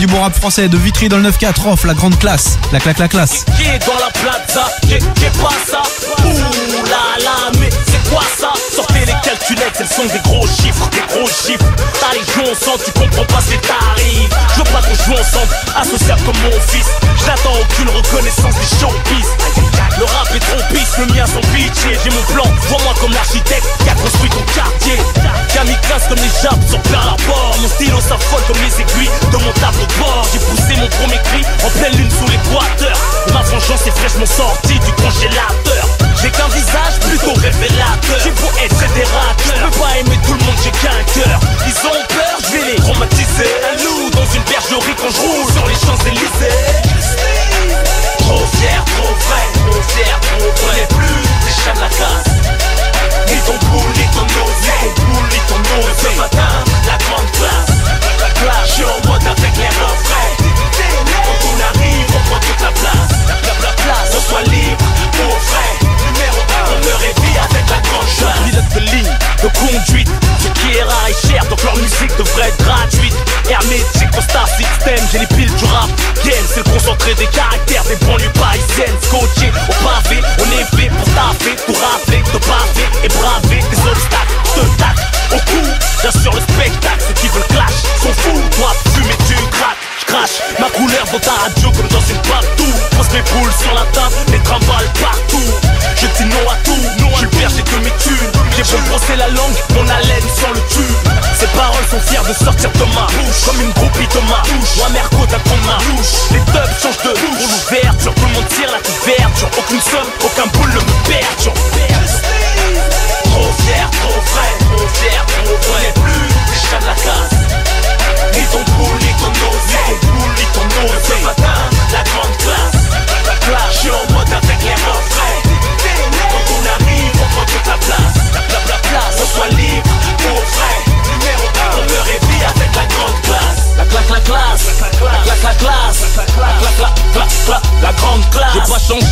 du bon rap français de Vitry dans le 9-4 off, la grande classe, la claque la classe. Qui est dans la plaza, qui pas ça? Ouh là là, mais c'est quoi ça? Sortez les calculettes, elles sont des gros chiffres, des gros chiffres. T'as les joues ensemble, tu comprends pas ces tarifs. Je veux pas qu'on joue ensemble, associable comme mon fils. J'attends aucune reconnaissance des showbiz. Le rap est trop pisse, le mien sans pitié. J'ai mon plan, vois-moi comme l'architecte qui a construit ton quartier. Kamikaze comme les jappes sur plein rapport. Mon stylo s'affole comme les aiguilles fraîchement sortie du congélateur. C'est le concentré des caractères des banlieues parisiennes. Scotché au pavé, on est fait pour taffer, tout rappeler, te baver et braver des obstacles. Te tac au cou, j'assure le spectacle. Ceux qui veulent clash sont fous. Toi, fumer, tu craques. J'crache ma couleur dans ta radio comme dans une partout. Pose mes boules sur la table, les trimballes partout. Je dis non à tout, j'ai que mes thunes. J'ai beau brosser la langue, mon haleine sans le tube. Ces paroles sont fières de sortir de ma bouche. Comme une groupie de ma bouche. Moi Merco d'un de ma bouche Les dubs changent de bouche. Pour l'ouverture, tout le monde tire la couverture. Aucune somme, aucun boule ne me perturbe. Trop fier, trop frais, trop fier, trop vrai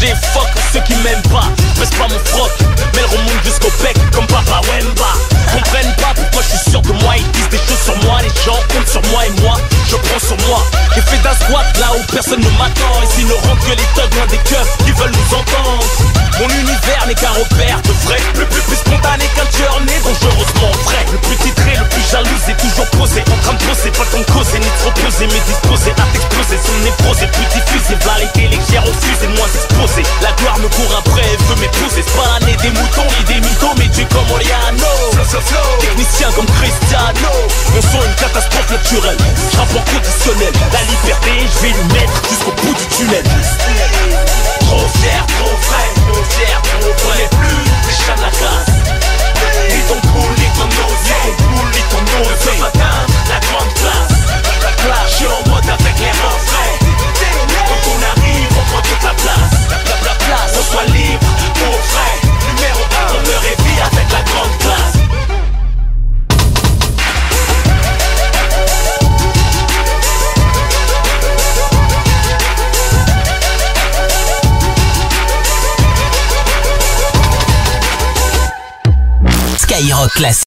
J'ai fuck ceux qui m'aiment pas Baisse pas mon froc, mais le remonte jusqu'au bec comme Papa Wemba. Comprennent pas pourquoi je suis sûr de moi Ils disent des choses sur moi, les gens comptent sur moi et moi Je prends sur moi. J'ai fait d'un squat là où personne ne m'attend Ici ne rentre que les thugs loin des keufs qui veulent nous entendre. Mon univers n'est qu'un repère de vrai Plus plus plus spontané Disposé à t'exploser, son névrose est plus les télégères refusent et moins exposé La gloire me court après, elle veut m'épouser. C'est pas l'année des moutons ni des mythos Mais tu comme Oliano. Technicien comme Cristiano. Mon son une catastrophe naturelle. Rapport conditionnel. La liberté je vais lui mettre jusqu'au bout du tunnel. Trop fier, trop frais, trop fier, Skyrock Classique.